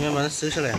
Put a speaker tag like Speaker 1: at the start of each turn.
Speaker 1: 你要把它收下来。